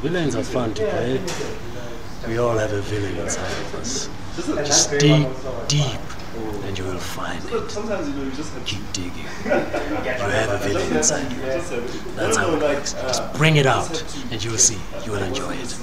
Villains are fun to play. We all have a villain inside of us. Just dig deep and you will find it. Keep digging. You have a villain inside you. That's how it works. Just bring it out and you will see. You will enjoy it.